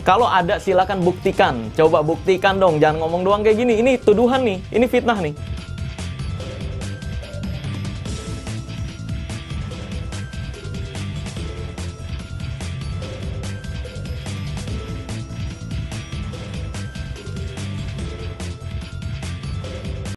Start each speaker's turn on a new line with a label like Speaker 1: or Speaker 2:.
Speaker 1: Kalau ada silakan buktikan. Coba buktikan dong, jangan ngomong doang kayak gini. Ini tuduhan nih, ini fitnah nih.